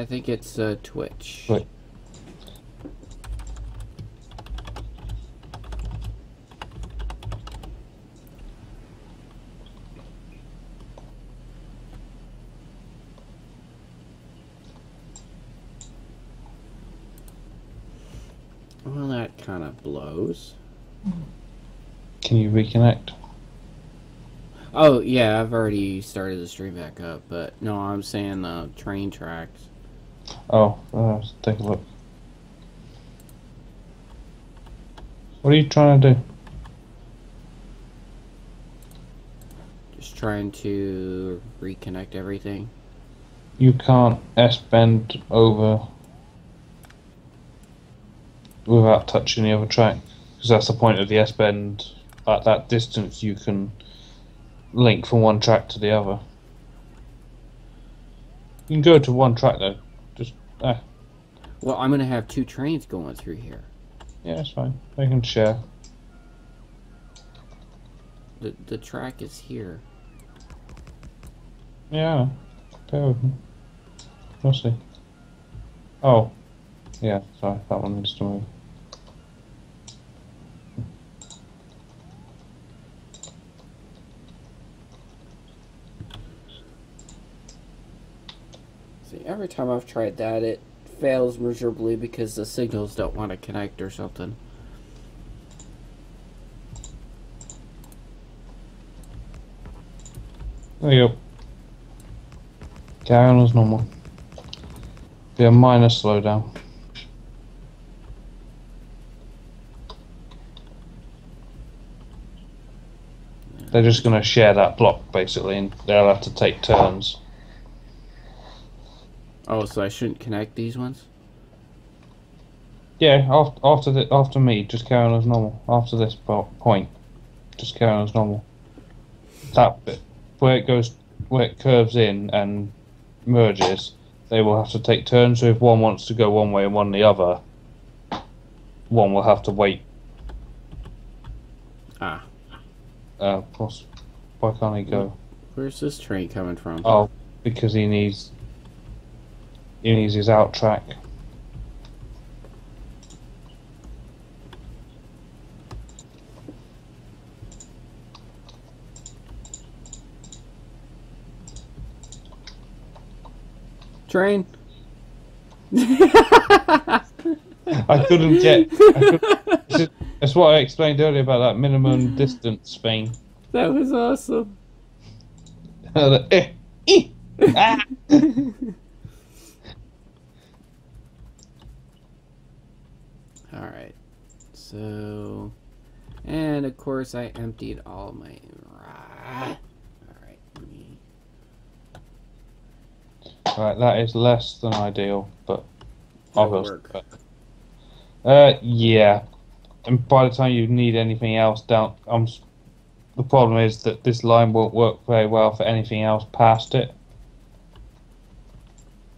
I think it's uh, Twitch. Wait. Well, that kind of blows. Can you reconnect? Oh, yeah, I've already started the stream back up, but no, I'm saying the train tracks. Oh, uh, let's take a look. What are you trying to do? Just trying to reconnect everything. You can't S bend over without touching the other track, because that's the point of the S bend. At that distance, you can link from one track to the other. You can go to one track though. Ah, Well, I'm gonna have two trains going through here. yeah, that's fine. They can share. The the track is here. Yeah, bear with me. We'll see. Oh, yeah. Sorry, that one needs to move. Every time I've tried that, it fails miserably because the signals don't want to connect or something. There you go. Carry on as normal. Be a minor slowdown. They're just going to share that block basically, and they'll have to take turns. Oh, so I shouldn't connect these ones? Yeah, after after the, after me, just carry on as normal. After this point, just carry on as normal. That bit where it goes, where it curves in and merges, they will have to take turns. So if one wants to go one way and one the other, one will have to wait. Ah, Uh, why can't he go? where's this train coming from? Oh, because he needs. Needs his out track. Train. I couldn't get. I that's what I explained earlier about that minimum distance thing. That was awesome. Eh, eh, ah. All right. So, and of course, I emptied all my. All right. let me- Right, that is less than ideal, but work. Uh, yeah. And by the time you need anything else down, um, s- the problem is that this line won't work very well for anything else past it.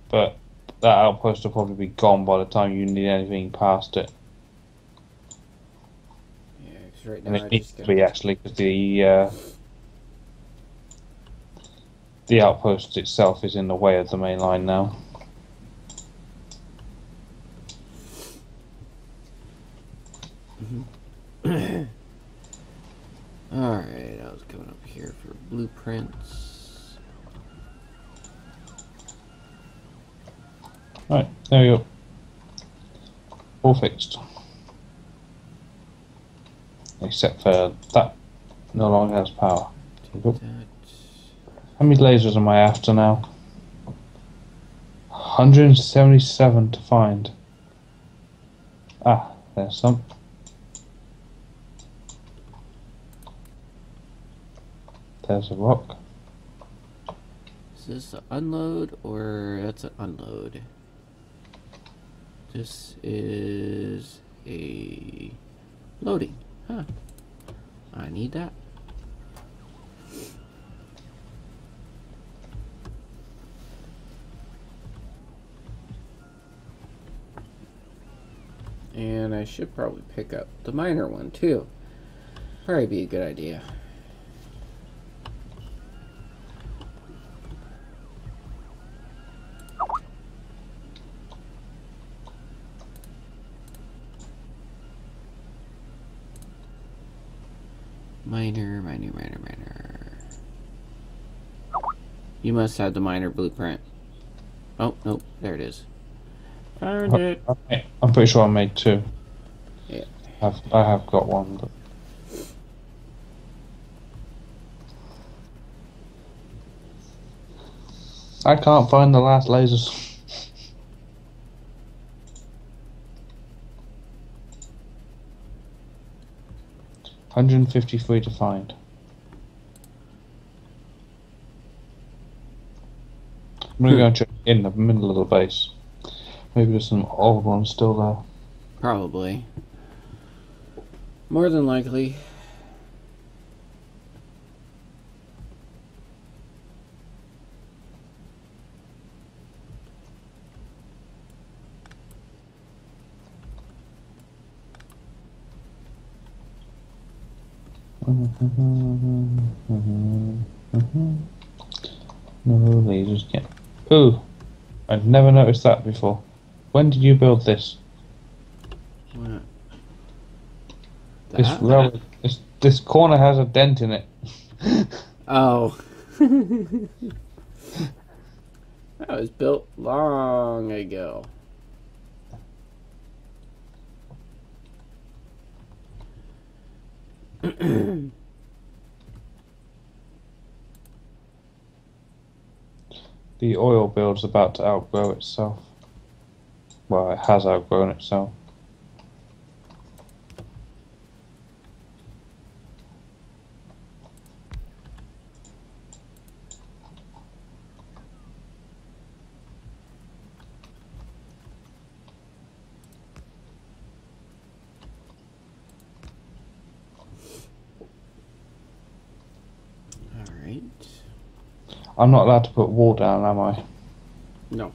But that outpost will probably be gone by the time you need anything past it. Right And now I it needs to be actually because the uh, the outpost itself is in the way of the main line now. All right, I was coming up here for blueprints. Right, there you go. All fixed. Except for that no longer has power. Take Yep. that. How many lasers am I after now? 177 to find. Ah, there's some. There's a rock. Is this an unload or that's an unload? This is a loading. Huh. I need that. And I should probably pick up the miner one too. Probably be a good idea. Miner, miner, miner, miner. You must have the miner blueprint. Oh, nope, there it is. Found it. I- I'm pretty sure I made two. Yeah. I've, I have got one. But... I can't find the last lasers. Hundred and fifty-three to find. I'm gonna go hmm. and check in the middle of the base. Maybe there's some old ones still there. Probably. More than likely. No lasers yet. Ooh, I've never noticed that before. When did you build this? What? This That? railway, this this corner has a dent in it. Oh. that was built long ago. The oil build's about to outgrow itself. Well, it has outgrown itself. Alright. I'm not allowed to put wall down, am I? No.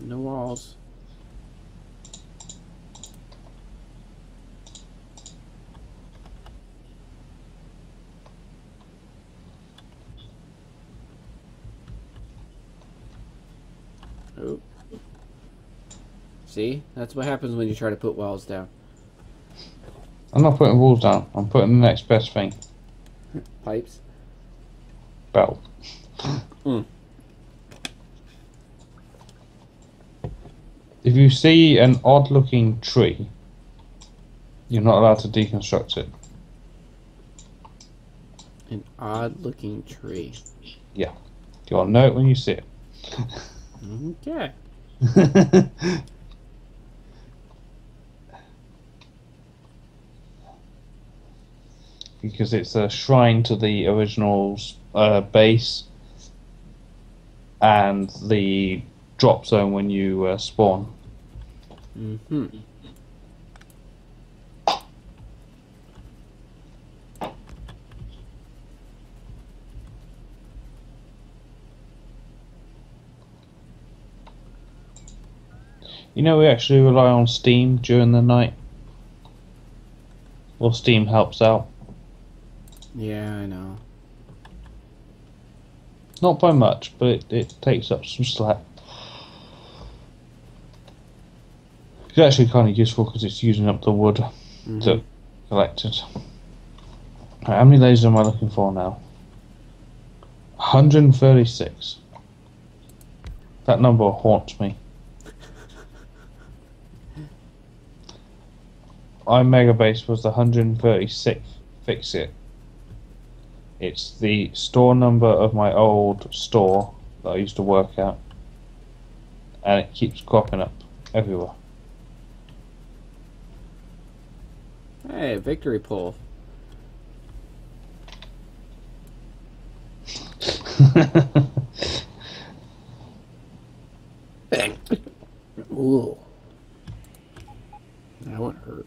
No walls. Oh. See? That's what happens when you try to put walls down. I'm not putting walls down. I'm putting the next best thing. Pipes? Belt. Mm. If you see an odd looking tree, you're not allowed to deconstruct it. An odd looking tree. Yeah. Do You'll know it when you see it. Okay. because it's a shrine to the original uh, base and the drop zone when you uh, spawn. Mm-hmm. You know, we actually rely on Steam during the night. Well, Steam helps out. Yeah, I know. Not by much, but it, it takes up some slack. It's actually kind of useful because it's using up the wood Mhm. that collected. Right, how many lasers am I looking for now? 136. That number haunts me. My mega base was the 136th. Fix it. It's the store number of my old store that I used to work at. And it keeps cropping up everywhere. Hey, victory pole. Ooh. That one hurt.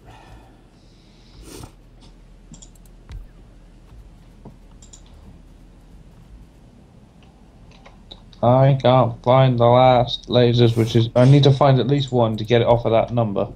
I can't find the last lasers, which is I need to find at least one to get it off of that number.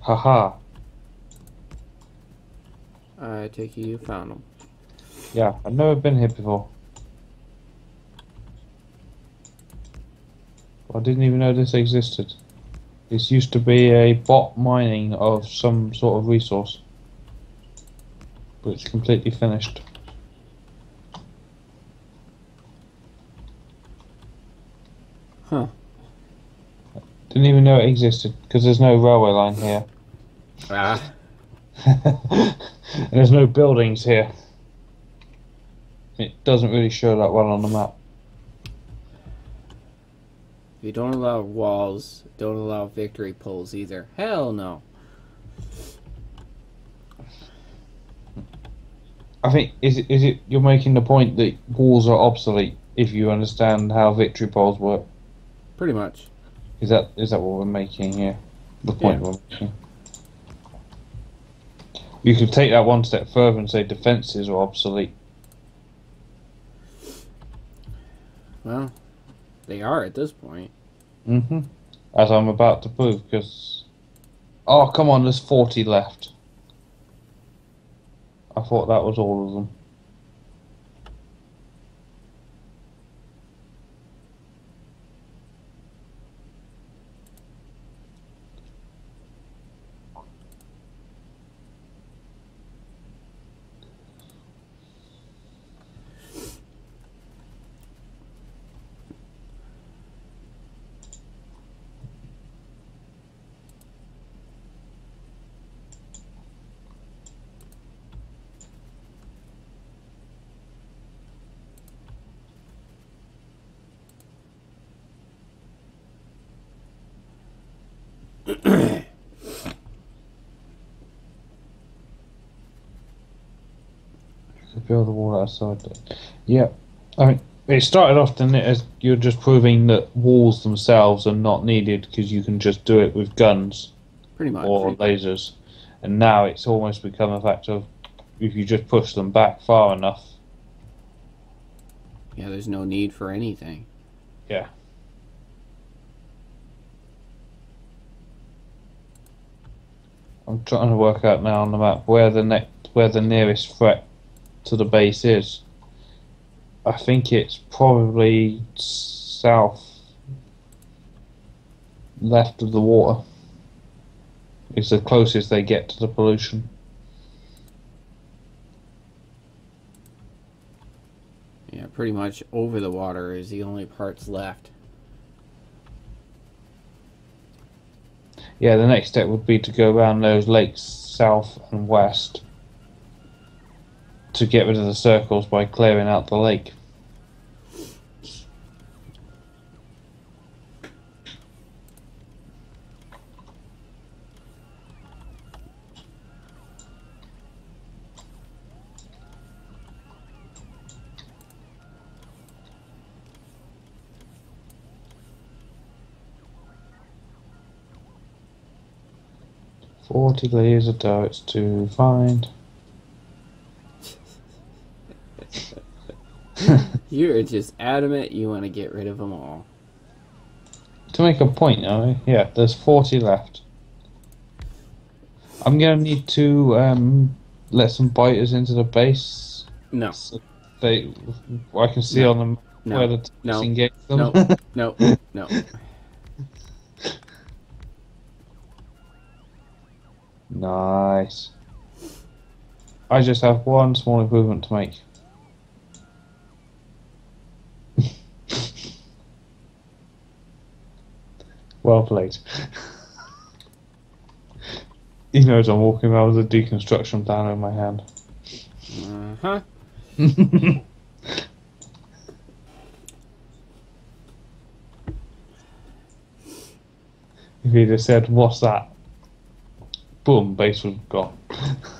Haha. I take it you found them. Yeah, I've never been here before. I didn't even know this existed. This used to be a bot mining of some sort of resource. But it's completely finished. Huh. Didn't even know it existed because there's no railway line here. Ah. and there's no buildings here. It doesn't really show that well on the map. If you don't allow walls, don't allow victory poles either. Hell no. I think is it is it you're making the point that walls are obsolete if you understand how victory poles work. Pretty much. Is that is that what we're making here? The point we're making. You could take that one step further and say defences are obsolete. Well, they are at this point. hmm As I'm about to prove, because oh come on, there's forty left. I thought that was all of them. Build the wall outside. Yeah, I mean, it started off then as you're just proving that walls themselves are not needed because you can just do it with guns Pretty much. or lasers, and now it's almost become a fact of if you just push them back far enough. Yeah, there's no need for anything. Yeah. I'm trying to work out now on the map where the next where the nearest threat to the base is. I think it's probably south left of the water. It's the closest they get to the pollution. Yeah, pretty much over the water is the only parts left. Yeah, the next step would be to go around those lakes south and west to get rid of the circles by clearing out the lake. Forty layers of darts to find. You're just adamant you want to get rid of them all. To make a point, now, yeah, there's 40 left. I'm gonna need to um, let some biters into the base. No, So they, I can see No. on them no, where the no, engage them. no, no, no. nice. I just have one small improvement to make. Well played. he knows I'm walking around with a deconstruction plan in my hand. Uh huh. if he'd have said, What's that? Boom, base was gone.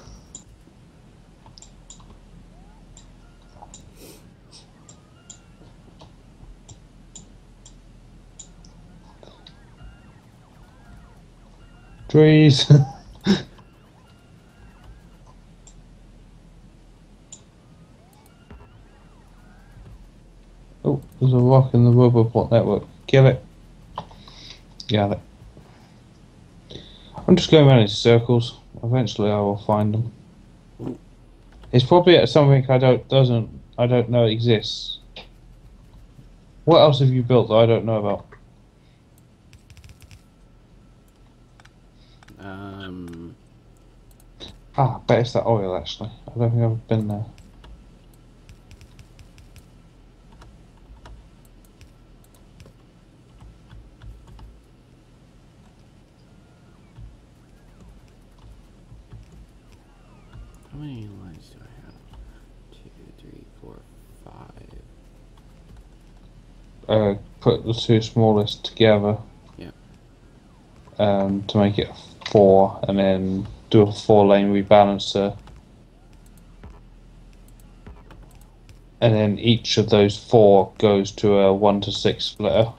Trees. oh, there's a rock in the rubber bot network. Kill it. Got it. I'm just going around in circles. Eventually, I will find them. It's probably something I don't doesn't I don't know exists. What else have you built that I don't know about? Um, Ah, I bet it's that oil actually. I don't think I've been there. how many lines do I have? Two, three, four, five. Uh, put the two smallest together. Yeah. Um, to make it four, and then do a four-lane rebalancer. And then each of those four goes to a one to six splitter.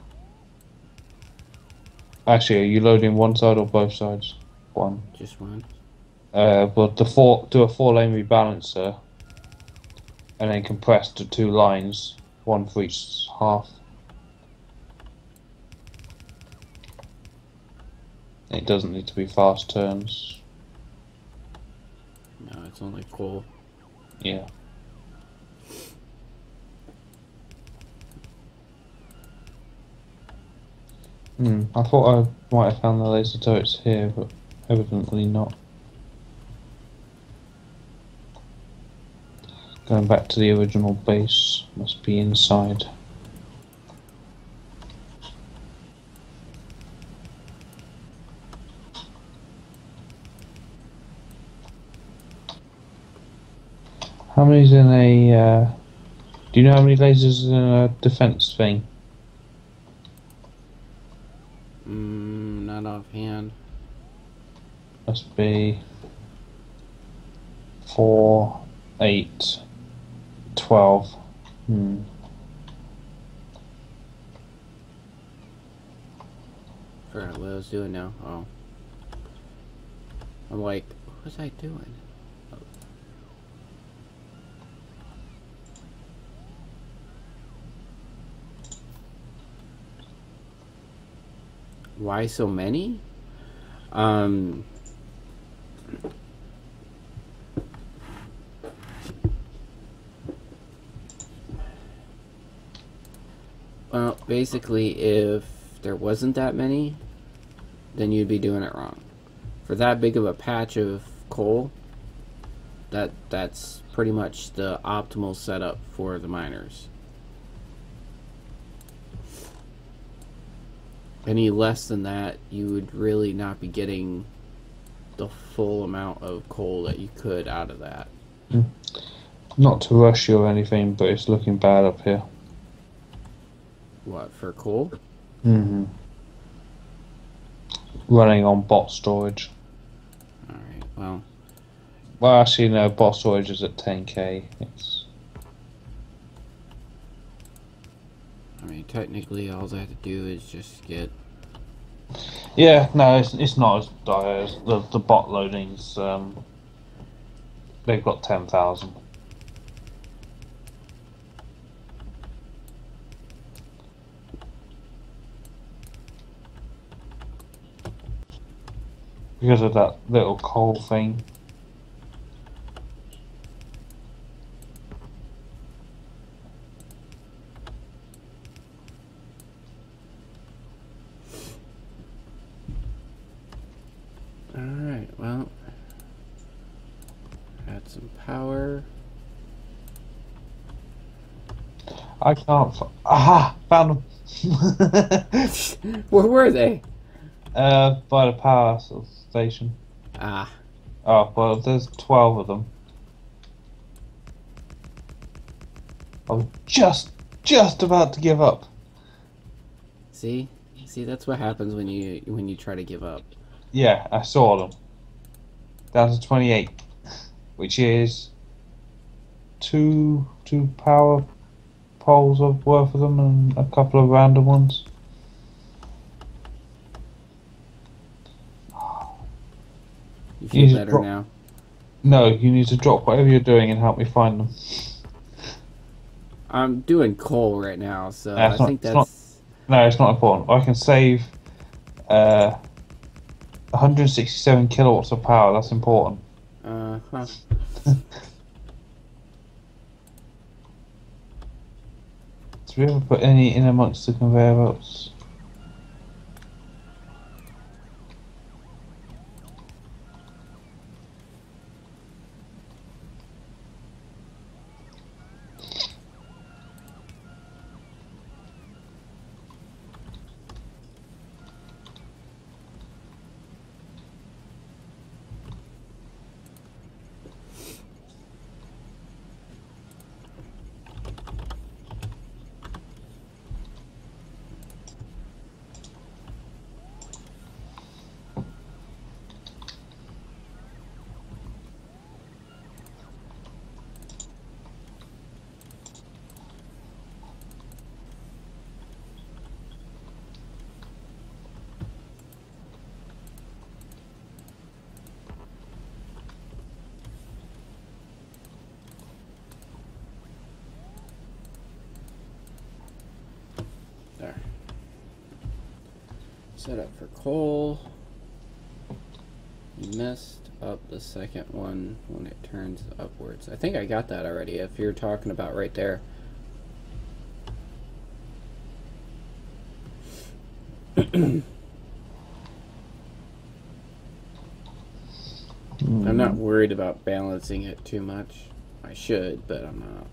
Actually, are you loading one side or both sides? One. Just one. Uh, but the four do a four lane rebalancer, and then compress to two lines, one for each half. It doesn't need to be fast turns. No, it's only coal. Yeah. Hmm. I thought I might have found the laser turrets here, but evidently not. Going back to the original base, must be inside. How many's in a? Uh, do you know how many lasers in a defense thing? Mm, not offhand. Must be four, eight, twelve. Hmm. Forgot what I was doing now. Oh. I'm like, what was I doing? Why so many? Um. Well, basically, if there wasn't that many, then you'd be doing it wrong. For that big of a patch of coal, that that's pretty much the optimal setup for the miners. Any less than that, you would really not be getting the full amount of coal that you could out of that. Not to rush you or anything, but it's looking bad up here. What, for coal? Mm-hmm. Running on bot storage. Alright, well, Well, actually, no. Bot storage is at 10k. It's I mean, technically, all they have to do is just get. yeah, no, it's, it's not as dire as the the bot loadings. Um, they've got 10,000. Because of that little coal thing. Alright, well. Add some power. I can't. F- Aha! Found them! Where were they? uh, by the power station. Ah, Oh, well, there's 12 of them. I was just, just about to give up. see? See, that's what happens when you when you try to give up. Yeah, I saw them. Down to 28. Which is two two power poles of worth of them and a couple of random ones. You feel Easy better now. No, you need to drop whatever you're doing and help me find them. I'm doing coal right now, so That's I not- think it's not- that's No, it's not important. I can save uh, 167 kilowatts of power. That's important. Uh. Did we ever put any in amongst the conveyor belts? There. Set up for coal. You messed up the second one when it turns upwards. I think I got that already. If you're talking about right there. Mm. I'm not worried about balancing it too much. I should, but I'm not.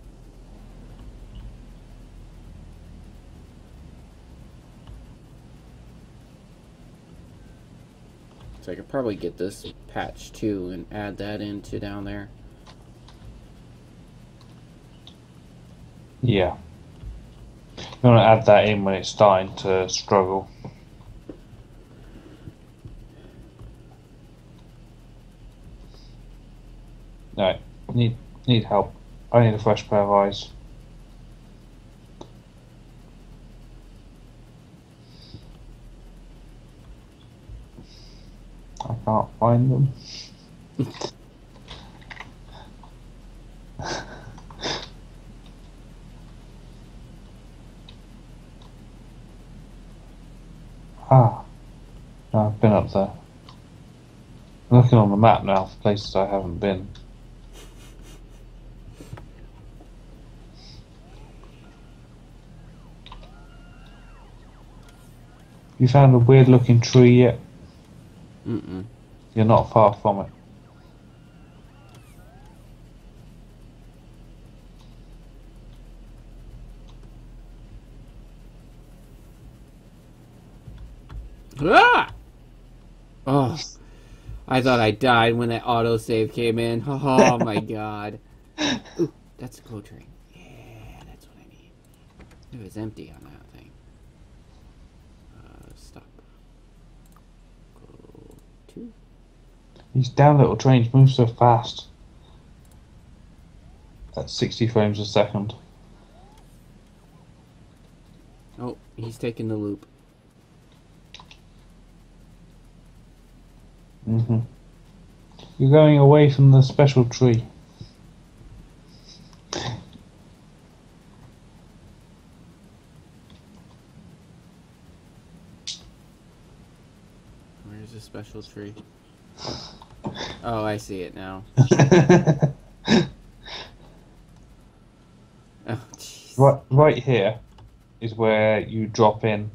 So I could probably get this patch too and add that into down there. Yeah. You want to add that in when it's starting to struggle. No, need need help. I need a fresh pair of eyes. I can't find them. ah, no, I've been up there. I'm looking on the map now for places I haven't been. You found a weird looking tree yet? Mm-mm. You're not far from it. Ah! Oh, I thought I died when that autosave came in. Oh my god. Ooh, that's a glow train. Yeah, that's what I need. It was empty on that thing. Uh, stop. Go two. These damn little trains move so fast. At 60 frames a second. Oh, he's taking the loop. hmm You're going away from the special tree. Where's the special tree? Oh, I see it now. Oh, jeez. right, right here is where you drop in,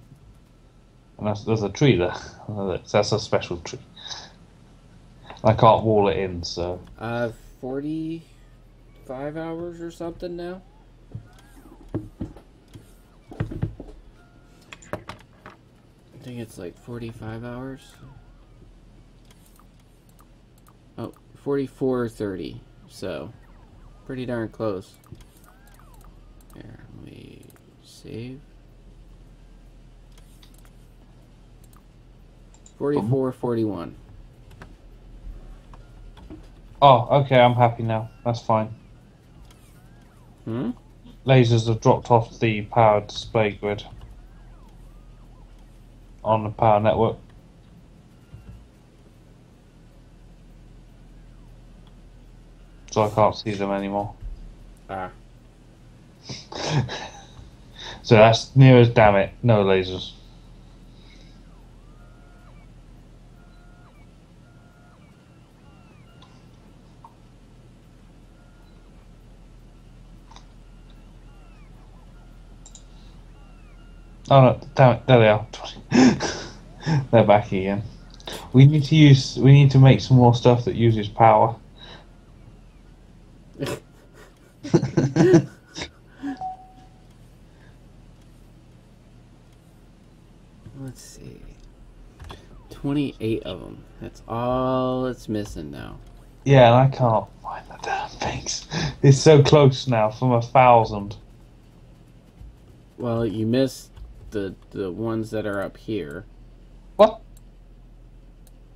and that's, there's a tree there. That's a special tree. I can't wall it in, so Uh, 45 hours or something now? I think it's like 45 hours. Oh, 44 30. So, pretty darn close. Here, let me save. 44 41. Oh, okay, I'm happy now. That's fine. Hmm? Lasers have dropped off the power display grid on the power network. So I can't see them anymore. Ah. so that's near as damn it. No lasers. Oh no! Damn it! There they are. They're back again. We need to use. We need to make some more stuff that uses power. Let's see. 28 of them. That's all it's missing now. Yeah, and I can't find the damn things. It's so close now, from a thousand. Well, you missed the the ones that are up here, What?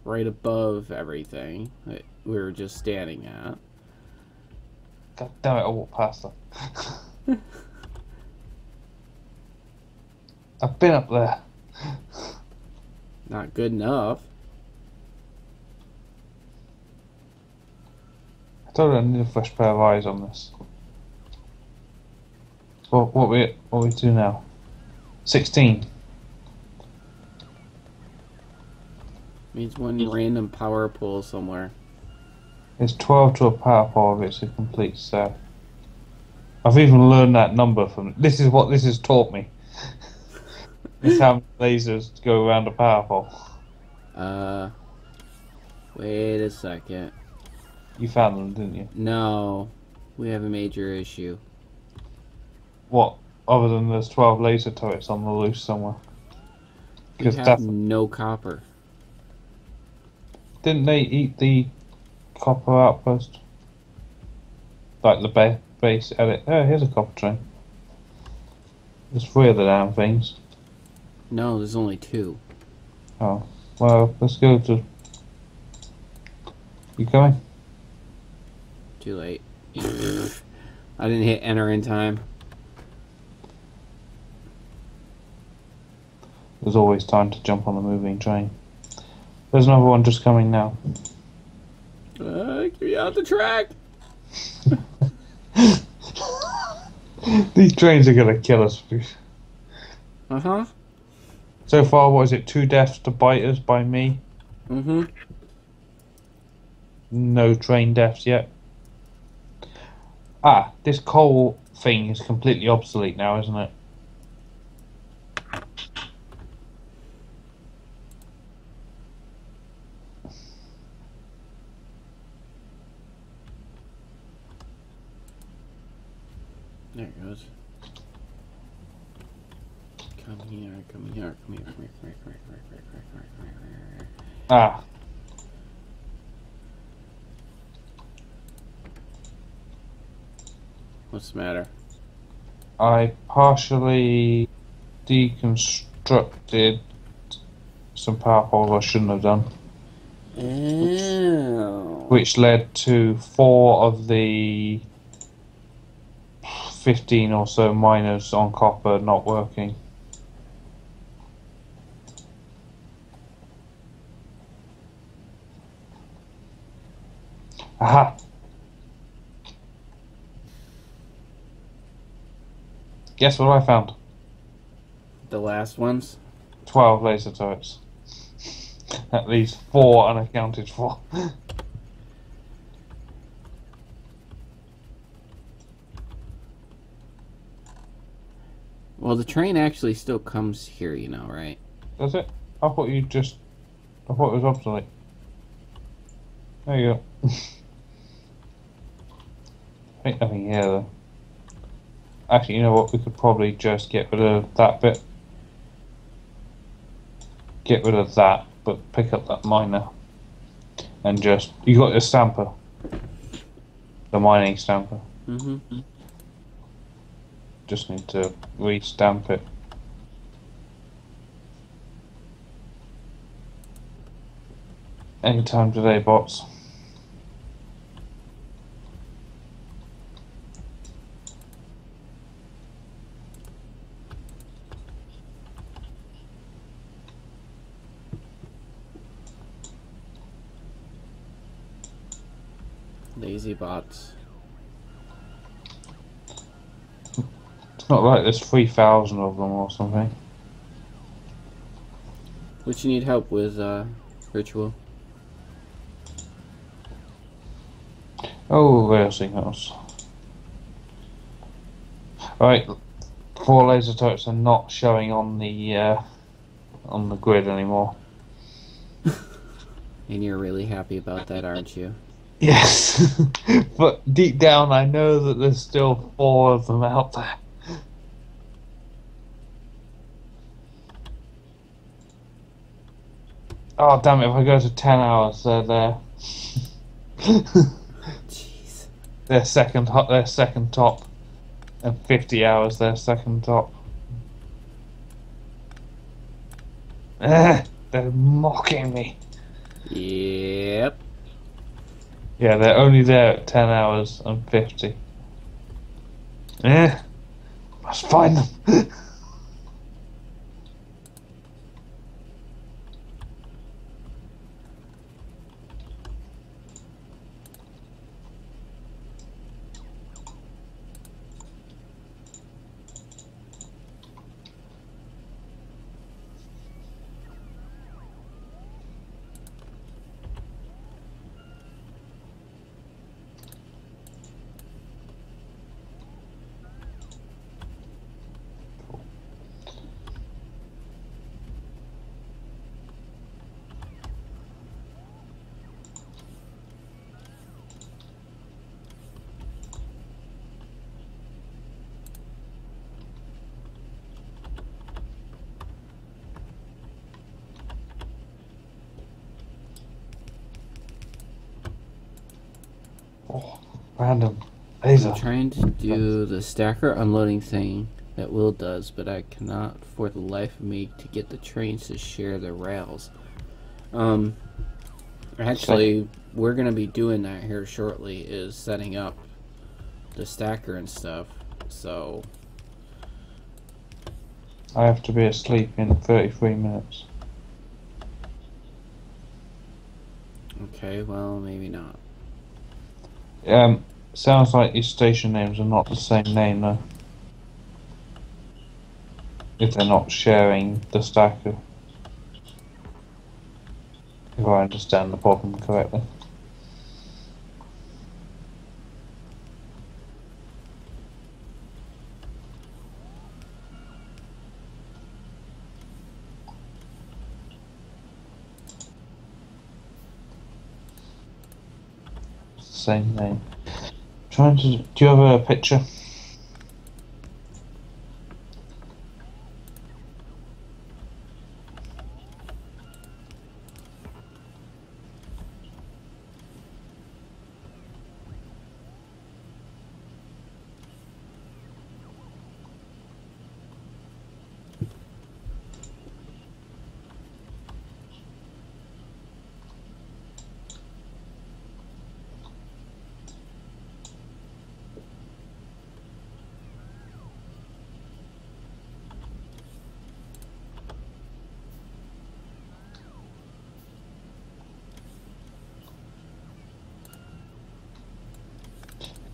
right above everything that we were just standing at. God damn it! I walked past them. I've been up there. Not good enough. I told you I need a fresh pair of eyes on this. What what we what we do now? Sixteen. Means one random power pole somewhere. It's twelve to a power pole if it's a complete set. I've even learned that number from this is what this has taught me. it's how many lasers go around a power pole. Uh, wait a second. You found them, didn't you? No, we have a major issue. What? Other than there's twelve laser turrets on the loose somewhere. Because that's no copper. didn't they eat the copper outpost? Like the ba- base oh, edit. Oh, here's a copper train. There's three of the damn things. No, there's only two. Oh, well, let's go to. You coming? Too late. I didn't hit enter in time. There's always time to jump on the moving train. There's another one just coming now. Uh, get me out the track. These trains are gonna kill us. Uh huh. So far, what is it? Two deaths to biters by me. Mm hmm. No train deaths yet. Ah, this coal thing is completely obsolete now, isn't it? There it goes. Come here, come here, come here, come here, come here, come here, come here, come here, come here. Ah, What's the matter? I partially deconstructed some power poles I shouldn't have done, Ew. which led to four of the 15 or so miners on copper not working. Aha! Guess what I found? The last ones? 12 laser turrets. At least four unaccounted for. Well, the train actually still comes here, you know, right? Does it? I thought you just. I thought it was obsolete. There you go. Nothing here though. Actually, you know what? We could probably just get rid of that bit. Get rid of that, but pick up that miner. And just. You got your stamper. The mining stamper. Mm-hmm. Just need to re-stamp it. Anytime today, bots. Bots. It's not like there's 3,000 of them or something. What you need help with, uh, Ritual? Oh, rail signals. Right, four laser turrets are not showing on the uh, on the grid anymore. And you're really happy about that, aren't you? Yes, but deep down, I know that there's still four of them out there. Oh damn it! If I go to ten hours, they're there. Jeez. They're second. They're second top, and fifty hours. They're second top. Eh, they're mocking me. Yep. Yeah, they're only there at 10 hours and 50. Yeah, must find them. oh, random. Laser. I'm trying to do the stacker unloading thing that Will does, but I cannot for the life of me to get the trains to share the rails. Um, actually, we're gonna be doing that here shortly. Is setting up the stacker and stuff. So I have to be asleep in 33 minutes. okay, well maybe not. Um, sounds like your station names are not the same name though. If they're not sharing the stacker. If I understand the problem correctly. Same name. Do you have a picture?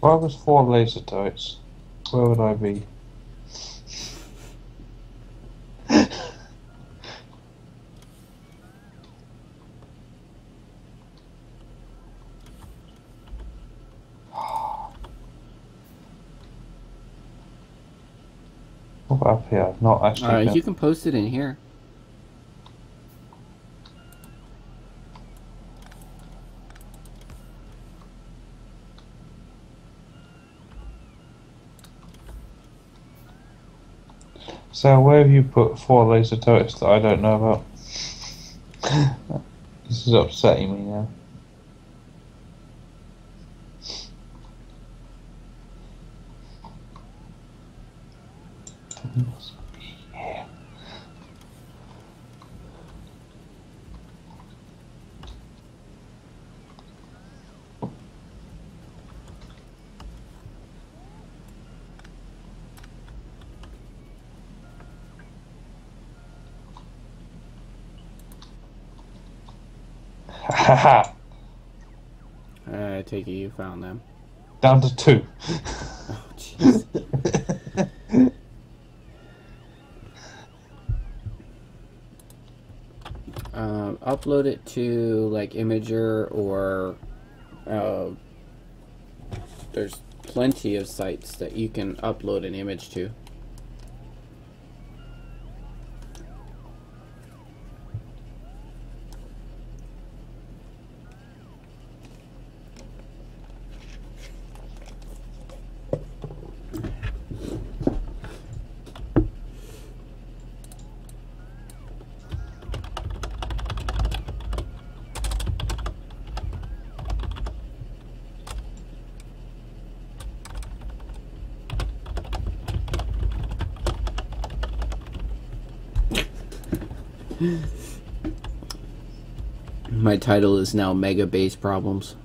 If I was four laser tights, where would I be? What about up here? Not actually. Uh, you can post it in here. So where have you put four laser turrets that I don't know about? this is upsetting me now. It must be here. Haha, I take it you found them. down to two. Oh, jeez. um, upload it to like Imgur or uh, there's plenty of sites that you can upload an image to. My title is now Mega Base Problems.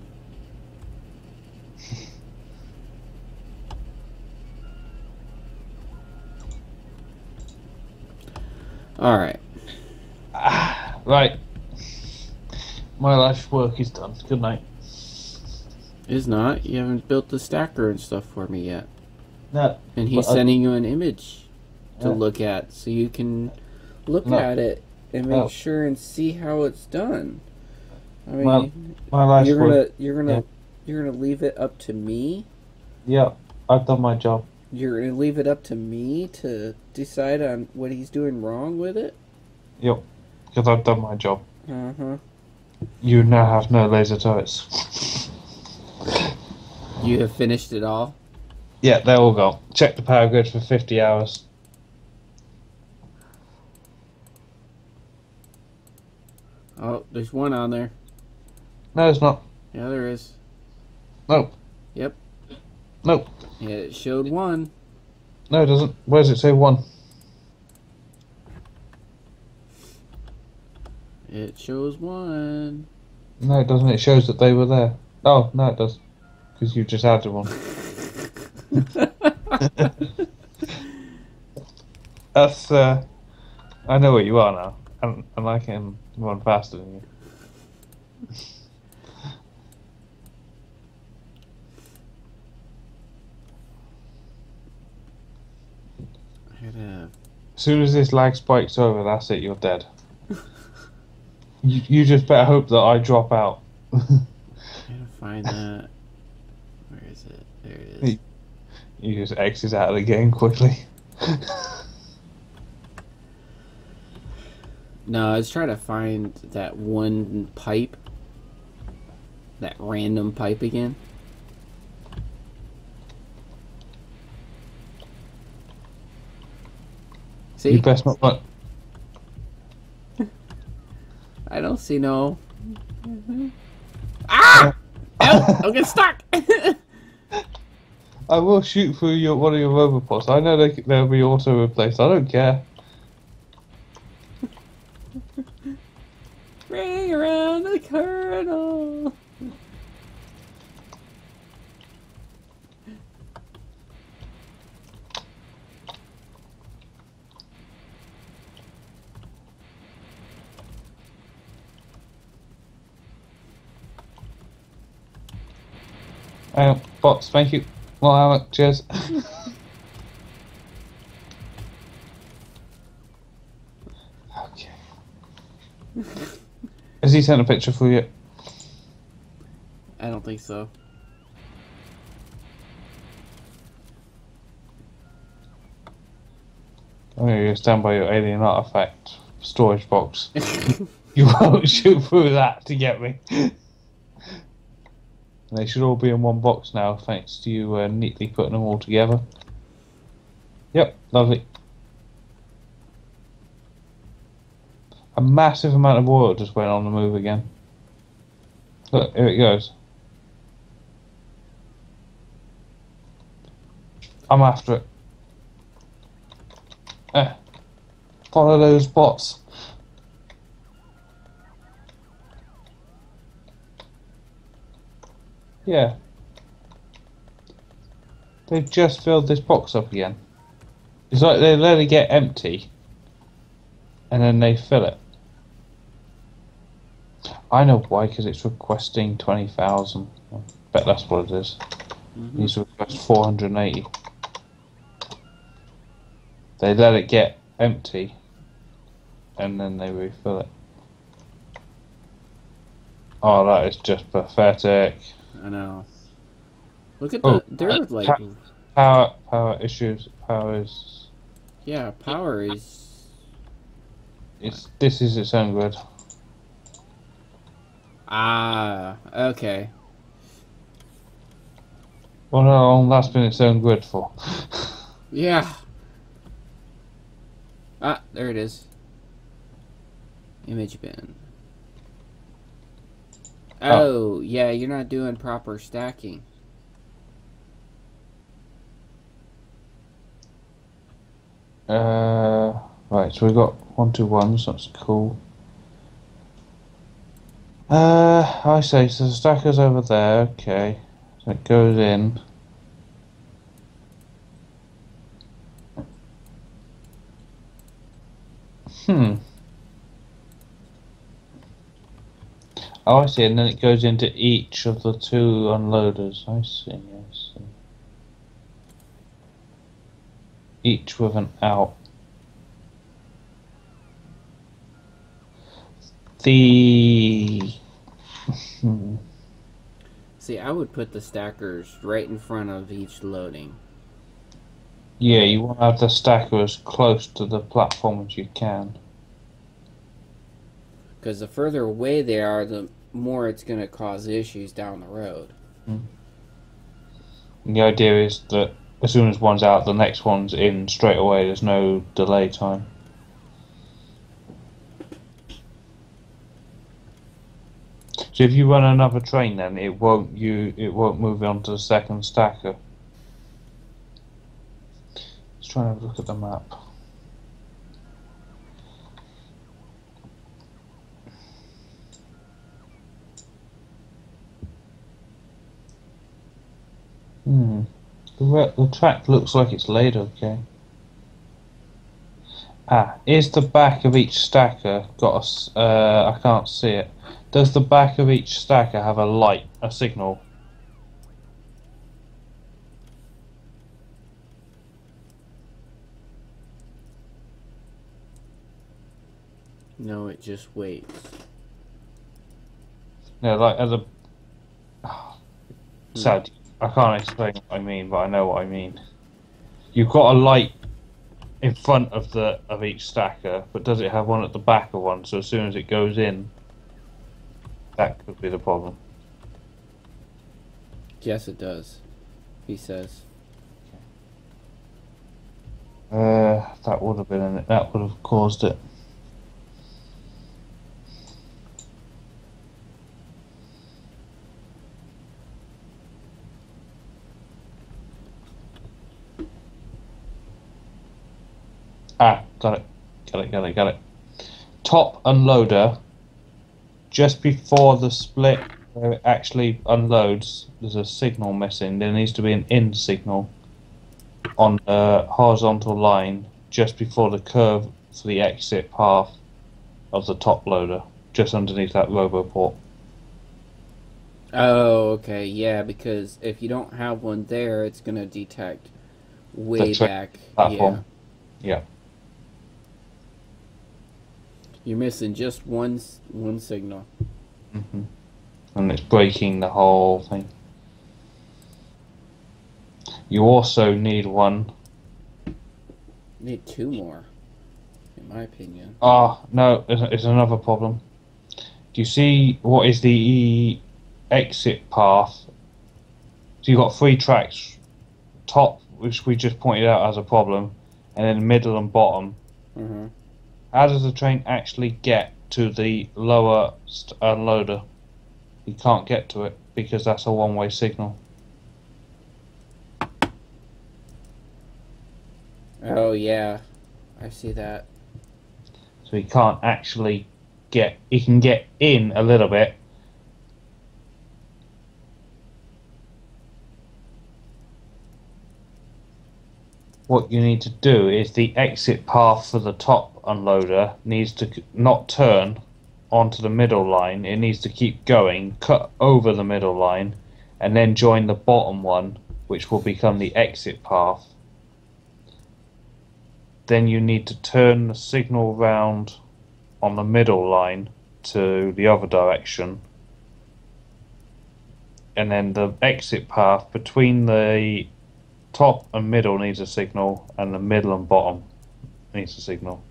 Alright. Right. My life work is done. Good night. Is not. You haven't built the stacker and stuff for me yet. No. And he's Well, I- sending you an image to Yeah. look at so you can look No. at it and make No. sure and see how it's done. I mean, Well, My life you're gonna you're gonna yeah. you're gonna leave it up to me. Yeah, I've done my job. You're gonna leave it up to me to decide on what he's doing wrong with it. Yep. Because I've done my job. Uh huh. You now have no laser turrets. You have finished it all. Yeah, they're all gone. Check the power grid for 50 hours. Oh, there's one on there. No, it's not. Yeah, there is. No. Yep. No. Yeah, it showed one. No, it doesn't. Where does it say one? It shows one. No, it doesn't. It shows that they were there. Oh, no, it does. Because you just added one. That's, uh, I know where you are now. And, and I can run faster than you. As soon as this lag spike's over, that's it, you're dead. you, you just better hope that I drop out. gotta find that. Where is it? There it is. You just exit out of the game quickly. No, I was trying to find that one pipe. That random pipe again. See? You best not run. I don't see no. Ah! Help! I'm getting stuck! I will shoot through your one of your roboports. I know they, they'll be auto replaced. I don't care. Ring around the colonel. Bots, thank you. Well, Alec, cheers. okay. Has he sent a picture for you? I don't think so. I'm going to stand by your alien artifact storage box. You won't shoot through that to get me. They should all be in one box now, thanks to you uh, neatly putting them all together. Yep, lovely. A massive amount of oil just went on the move again. Look, here it goes. I'm after it. Eh. Follow those bots. Yeah. They've just filled this box up again. It's like they let it get empty and then they fill it. I know why, because it's requesting 20,000. I bet that's what it is. Mhm. Needs to request 480. They let it get empty and then they refill it. Oh, that is just pathetic. I know. Look at Oh, the. They're uh, like. Power, power issues. Power is. Yeah, power is. It's this is its own grid. Ah, okay. Well, no, long that's been its own grid for. Yeah. Ah, there it is. Image bin. Oh, yeah, you're not doing proper stacking. Uh, right. So we've got one two ones. That's cool. Uh, I say so. The stacker's over there. Okay, so it goes in. Hmm. Oh, I see, and then it goes into each of the two unloaders. I see, I see. Each with an out. The. See, I would put the stackers right in front of each loading. Yeah, you want to have the stacker as close to the platform as you can. Because the further away they are, the more it's going to cause issues down the road. And the idea is that as soon as one's out, the next one's in straight away. There's no delay time. So if you run another train, then it won't you it won't move on to the second stacker. Let's try and look at the map. Hmm. The, the track looks like it's laid okay. Ah, is the back of each stacker got a uh, I can't see it. Does the back of each stacker have a light, a signal? No, it just waits. Yeah, like as a. Sad. I can't explain what I mean, but I know what I mean. You've got a light in front of the of each stacker, but does it have one at the back of one? So as soon as it goes in, that could be the problem. Yes, it does. He says. Uh, that would have been. That would have caused it. Ah, got it. Got it, got it, got it. Top unloader, just before the split where it actually unloads, there's a signal missing. There needs to be an in signal on the horizontal line just before the curve for the exit path of the top loader, just underneath that roboport. Oh, okay, yeah, because if you don't have one there, it's gonna detect way train back. platform. Yeah. Yeah. You're missing just one one signal. hmm And it's breaking the whole thing. You also need one. Need two more, in my opinion. Ah, no, it's, it's another problem. Do you see what is the exit path? So you've got three tracks top, which we just pointed out as a problem, and then middle and bottom. hmm How does the train actually get to the lower st- uh, unloader? You can't get to it because that's a one way signal. Oh yeah, I see that. So he can't actually get. He can get in a little bit. What you need to do is the exit path for the top unloader needs to not turn onto the middle line. It needs to keep going, cut over the middle line, and then join the bottom one, which will become the exit path then you need to turn the signal round on the middle line to the other direction. And then the exit path between the top and middle needs a signal, and the middle and bottom needs a signal.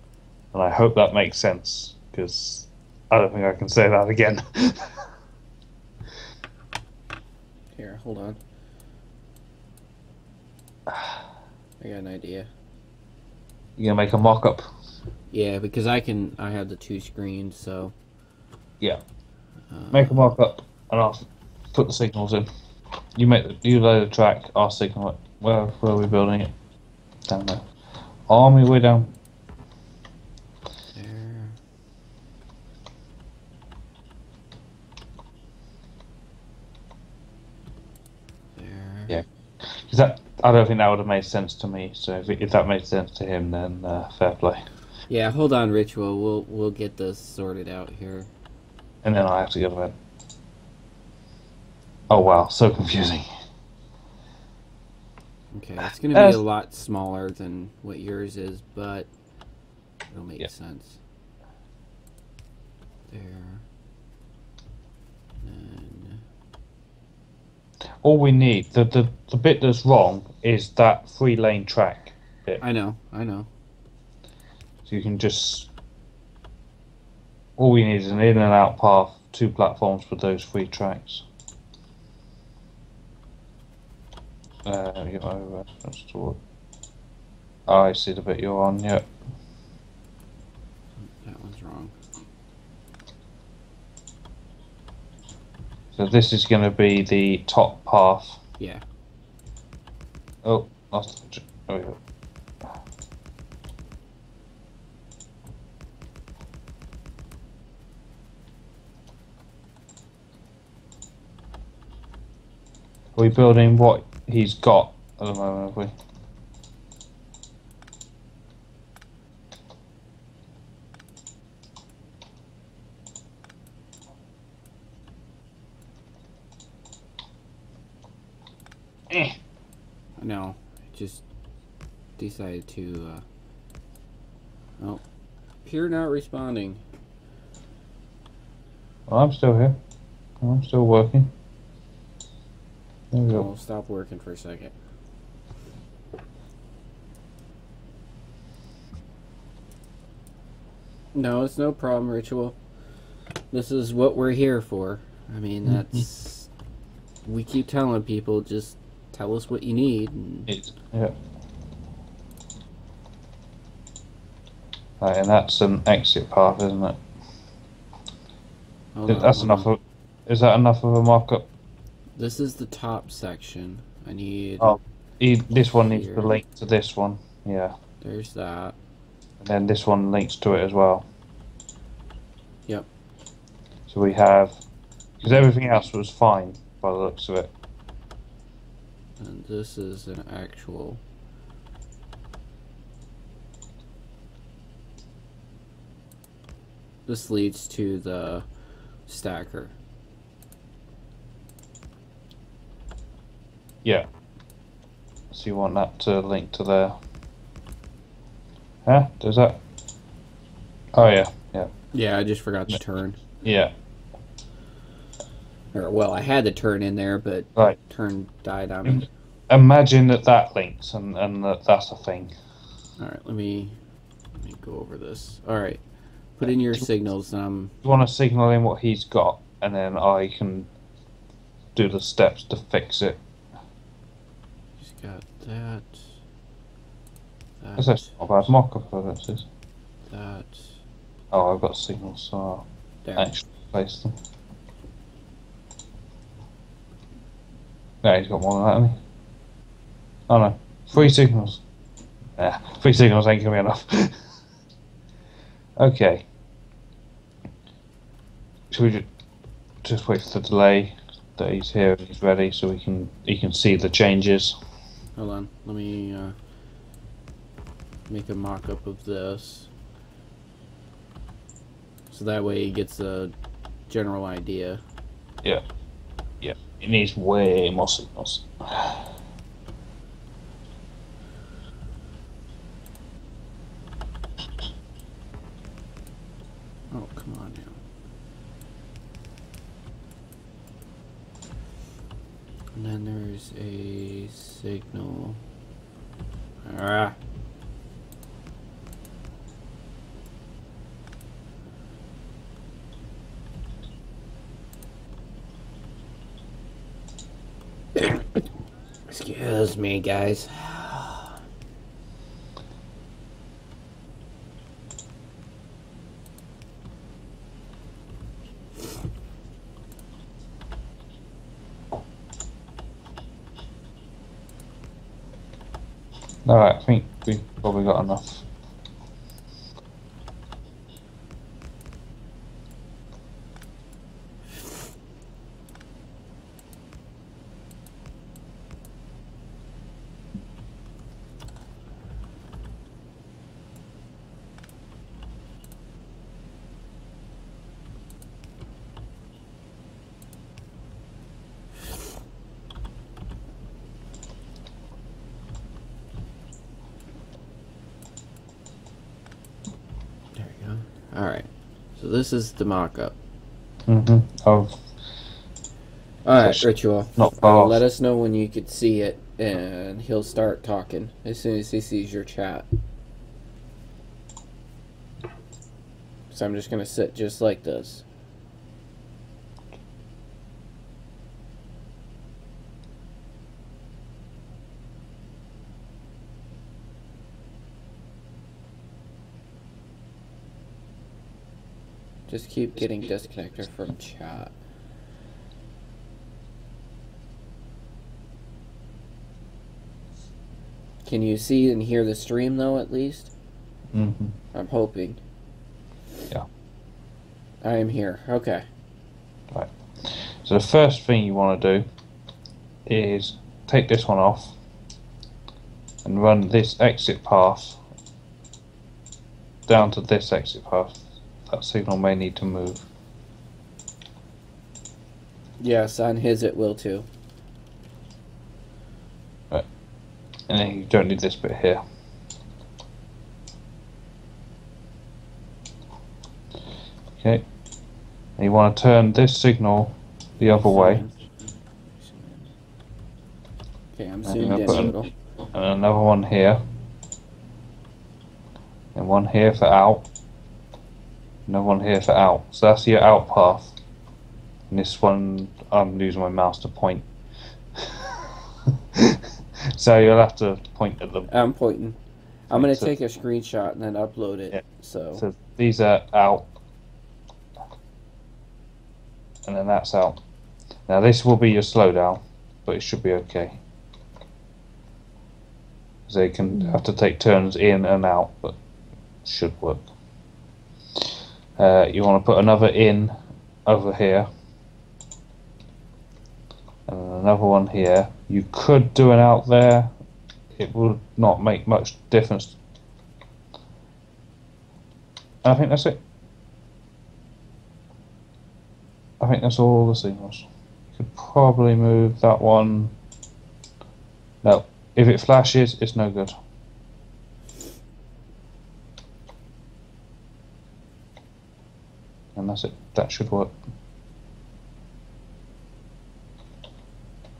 And I hope that makes sense because I don't think I can say that again. Here, hold on. I got an idea. You're gonna make a mock up? Yeah, because I can. I have the two screens, so. Yeah. Uh, Make a mock up, and I'll put the signals in. You make the, you lay the track, I'll signal it. Where where are we building it? Down there. Army way down. There Because that I don't think that would have made sense to me. So if, if that made sense to him, then uh, fair play. Yeah, hold on, Ritual. We'll we'll get this sorted out here. And then I have to go to bed. Oh wow, so confusing. Okay, it's gonna be Uh, a lot smaller than what yours is, but it'll make Yeah. sense. There. And All we need, the, the, the bit that's wrong is that three lane track bit. I know, I know. So you can just. All we need is an in and out path, two platforms for those three tracks. Uh, let me get my reference to Oh, I see the bit you're on, yeah. That one's wrong. So this is going to be the top path. Yeah. Oh, lost. There we go. Are we building what he's got at the moment, have we? Eh. No, I just decided to. Uh... Oh, Pure not responding. Well, I'm still here. I'm still working. There we go. Stop working for a second. No, it's no problem, Ritual. This is what we're here for. I mean, that's. we keep telling people just tell us what you need. And yeah. Right, and that's an exit path, isn't it? Hold that's hold enough on. of. Is that enough of a markup? This is the top section. I need. Oh. E- this one needs to link to this one. Yeah. There's that. And then this one links to it as well. Yep. So we have. Because everything else was fine by the looks of it. And this is an actual. This leads to the stacker. Yeah. So you want that to link to there. Huh? Does that? Oh, yeah. Yeah. Yeah, I just forgot to turn. Yeah. Or well, I had the turn in there, but Right. turn died on me. Imagine that that links and, and that that's a thing. All right, let me let me go over this. All right, put in your signals. Um, and I'm You want to signal in what he's got, and then I can do the steps to fix it. He's got that. That's That. not a bad mock-up of it. Is. That. Oh, I've got signals, so I'll There. actually place them. No, he's got more than that, hasn't he? Oh no, three signals. Yeah, three signals ain't gonna be enough. okay. Should we ju- just wait for the delay that he's here and he's ready, so we can he can see the changes? Hold on. Let me uh, make a mock-up of this. So that way he gets a general idea. It needs way more signals. Oh, come on now. And then there's a signal. Ah. Excuse me, guys. Alright, I think we've probably got enough. All right. So this is the mock-up. Mm-hmm. Of All right, ritual. not Uh, far. let us know when you could see it, and he'll start talking as soon as he sees your chat. So I'm just gonna sit just like this. Just keep getting disconnected from chat. Can you see and hear the stream though at least? Mm-hmm. I'm hoping. Yeah. I am here. Okay. Right. So the first thing you want to do is take this one off and run this exit path down to this exit path. That signal may need to move. Yes, on his it will too. Right. And then you don't need this bit here. Okay. And you want to turn this signal the other way. Okay, I'm zoomed in a an- little. and another one here, and one here for out, another one here for out. So that's your out path. And this one, I'm using my mouse to point. so you'll have to point at them. I'm pointing. I'm gonna So- take a screenshot and then upload it. Yeah. So So these are out, and then that's out. Now this will be your slowdown, but it should be okay. They can hmm. have to take turns in and out, but should work. Uh, you want to put another in over here, and another one here. You could do an out there. It would not make much difference I think that's it. I think that's all the signals. You could probably move that one. No, if it flashes, it's no good. And that's it. That should work.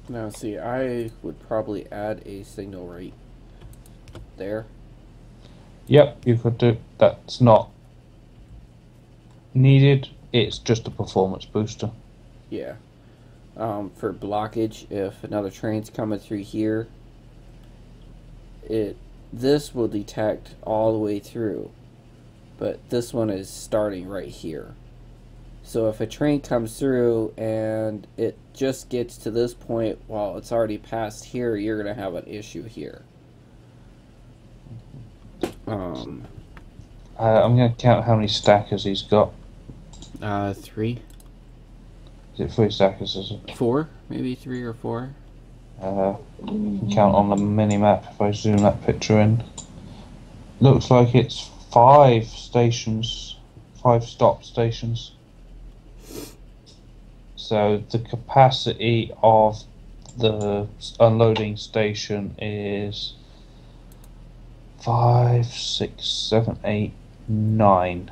now see, I would probably add a signal right there. Yep, you could do. That's not needed. It's just a performance booster. Yeah. Um, for blockage, if another train's coming through here, it this will detect all the way through, but this one is starting right here. So if a train comes through and it just gets to this point while it's already past here, you're gonna have an issue here. Um, Uh, I'm going to count how many stackers he's got. uh, three, Is it three stackers? Is it? four, maybe three or four. Uh, you can count on the mini map if I zoom that picture in. Looks like it's five stations, five stop stations. So the capacity of the unloading station is five, six, seven, eight, nine.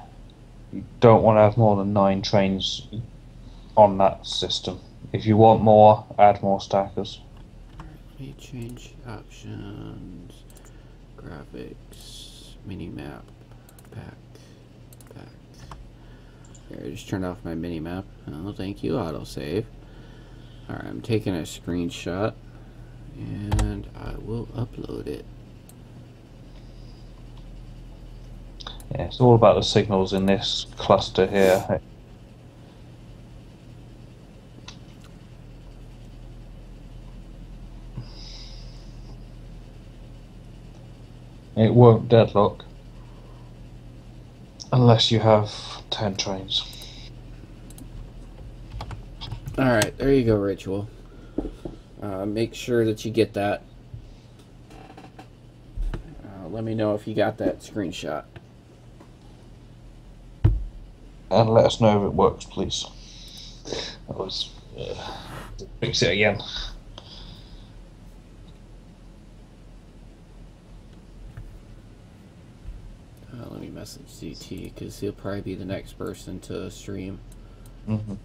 You don't want to have more than nine trains on that system. If you want more, add more stackers. Change options, graphics, mini map, back. Here, I just turned off my mini map. Oh, thank you, autosave. Alright, I'm taking a screenshot and I will upload it. Yeah, it's all about the signals in this cluster here. It won't deadlock unless you have 10 trains. Alright, there you go, Ritual. Uh, make sure that you get that. Uh, let me know if you got that screenshot. And let us know if it works, please. That was. Uh, fix it again. Uh, let me message ZT because he'll probably be the next person to stream. Mm-hmm.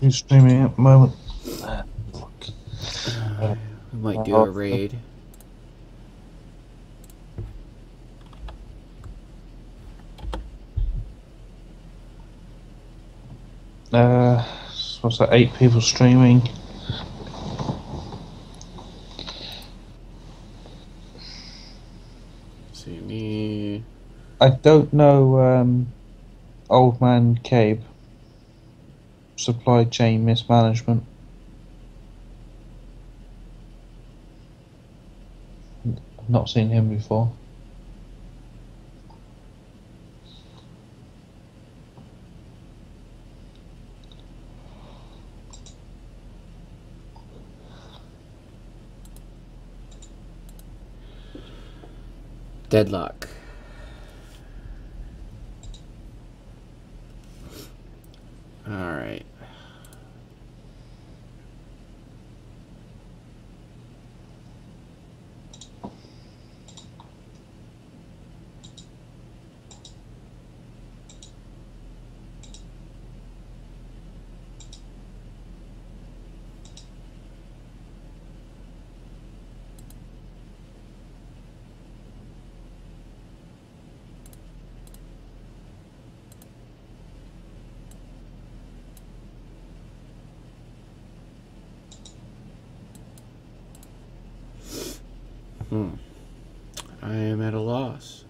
Who's streaming at the moment? We might do a raid. Uh, what's that? Eight people streaming. See me. I don't know. Um, old man Cabe. Supply chain mismanagement. I've not seen him before. Deadlock. Alright. Hmm. I am at a loss.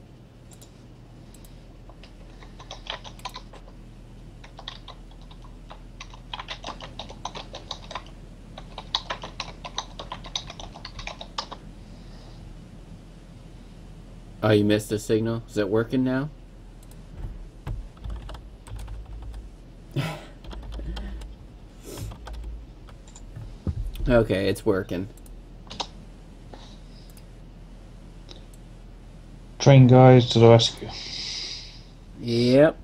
Oh, you missed the signal? Is it working now? okay, it's working. Train guys to the rescue. Yep.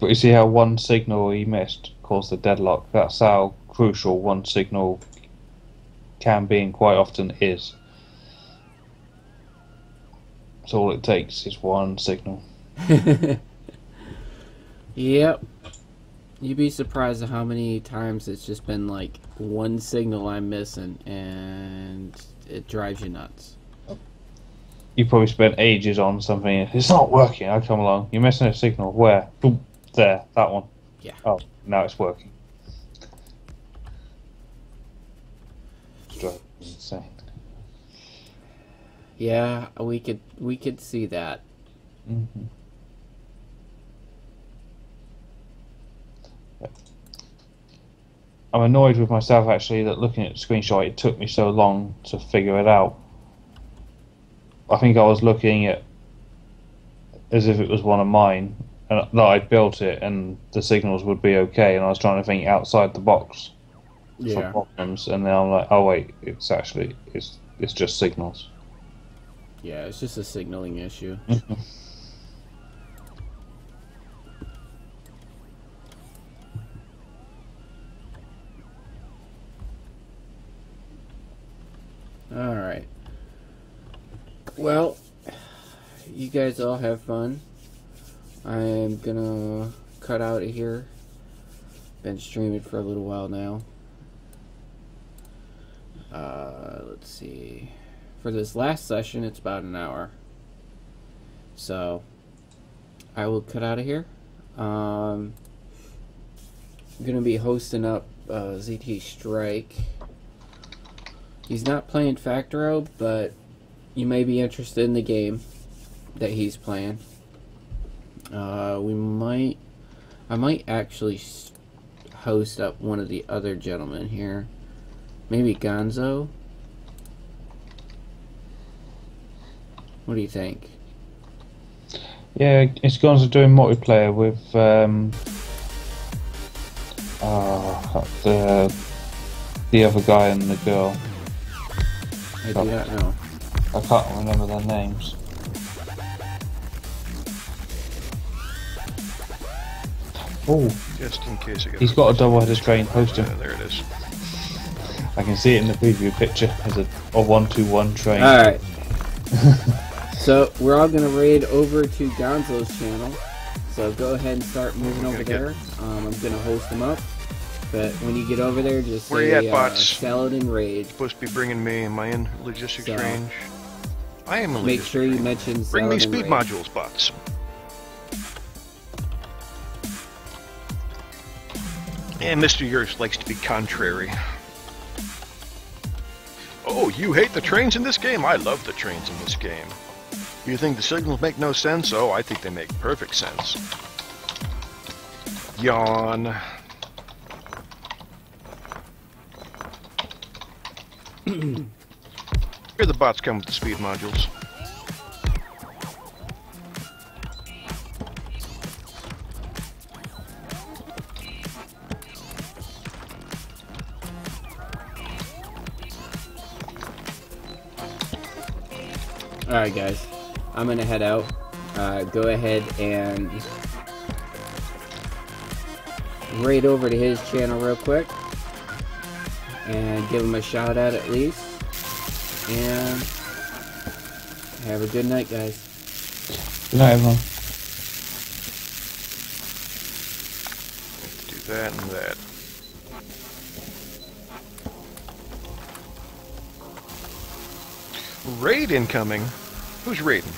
But you see how one signal he missed caused the deadlock. That's how crucial one signal can be and quite often is. So all it takes is one signal. yep. You'd be surprised at how many times it's just been like one signal I'm missing and it drives you nuts. You probably spent ages on something. It's not working. I come along. You're missing a signal. Where? Boom. There. That one. Yeah. Oh, now it's working. Driving insane. Yeah, we could we could see that. Mm-hmm. I'm annoyed with myself actually that looking at the screenshot it took me so long to figure it out. I think I was looking at as if it was one of mine and that I'd built it and the signals would be okay and I was trying to think outside the box for problems and then I'm like, oh wait, it's actually it's it's just signals. Yeah, it's just a signaling issue. Alright. Well, you guys all have fun. I am gonna cut out of here. Been streaming for a little while now. Uh, let's see. For this last session, it's about an hour. So, I will cut out of here. Um, I'm gonna be hosting up uh, ZT Strike. He's not playing Factorio, but you may be interested in the game that he's playing. Uh, we might, I might actually host up one of the other gentlemen here. Maybe Gonzo. What do you think? Yeah, it's gone to doing multiplayer with um, uh, the the other guy and the girl. I do not know. I can't remember their names. Oh, Just in case I get. He's got a double-headed train. Post him. Yeah, there it is. I can see it in the preview picture as a, a one-two-one train. All right. so we're all gonna raid over to Gonzo's channel. So go ahead and start moving over get- there. Um, I'm gonna host them up. But when you get over there, just Where say you at, uh, bots? Saladin raid. Supposed to be bringing me. Am I in logistics So, range? I am in Make logistics sure you range. mention Bring me speed raid. modules, bots. And Mr. Yours likes to be contrary. Oh, you hate the trains in this game? I love the trains in this game. You think the signals make no sense? Oh, I think they make perfect sense. Yawn. Here the bots come with the speed modules. All right, guys. I'm gonna head out. Uh, go ahead and raid over to his channel real quick and give him a shout out at least. And have a good night, guys. Good night, everyone. Do that and that. Raid incoming. Who's raiding?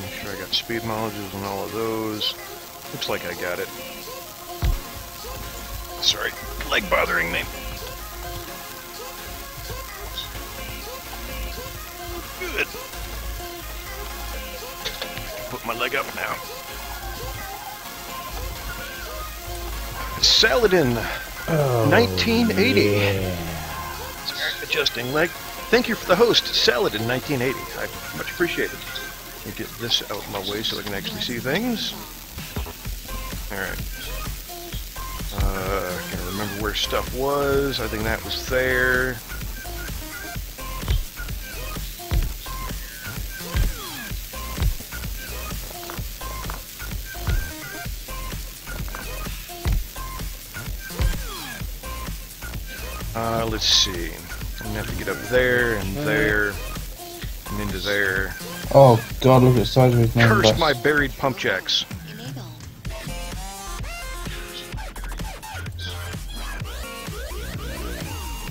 Make sure I got speed modules and all of those. Looks like I got it. Sorry, leg bothering me. My leg up now. Saladin, 1980. Start adjusting leg. Thank you for the host, Saladin 1980. I much appreciate it. Let me get this out of my way so I can actually see things. Alright. Uh, can't remember where stuff was. I think that was there. Let's see. I'm gonna have to get up there and there and into there. Oh God, look at the size of his main Curse my buried pump jacks.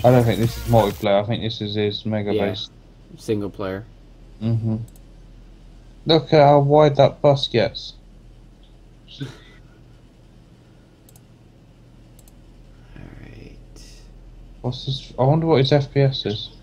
I don't think this is multiplayer. I think this is his mega Yeah. base. Single player. hmm Look at how wide that bus gets. All right. What's his? I wonder what his FPS is.